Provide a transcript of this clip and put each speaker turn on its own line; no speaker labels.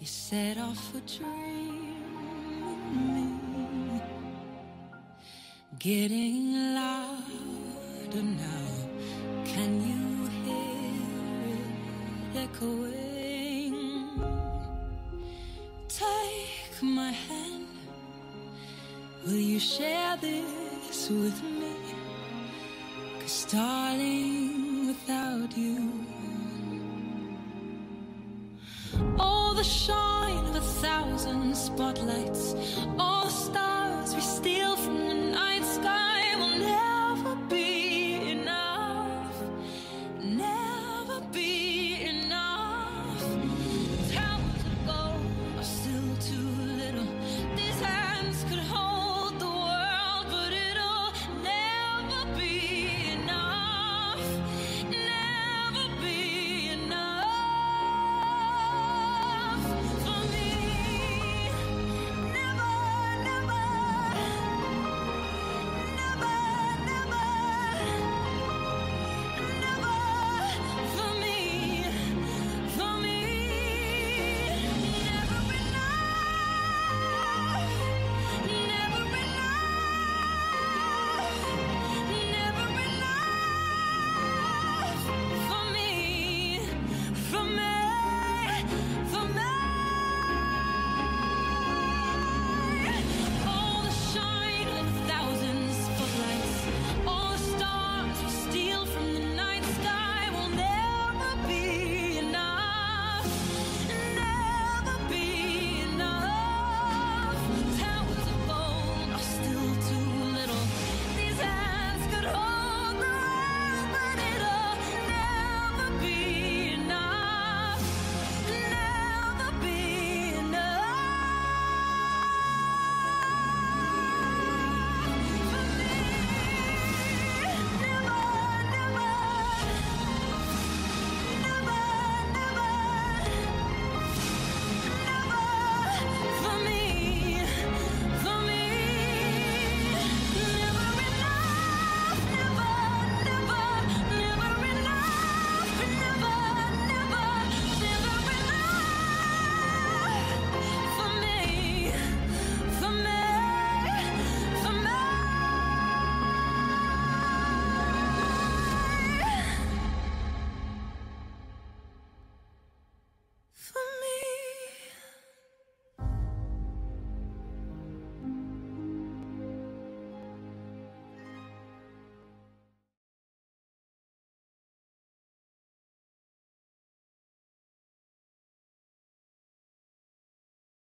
You set off a dream, getting louder now. Can you hear it echoing? Take my hand. Will you share this with me? Cause darling, without you, thousand spotlights,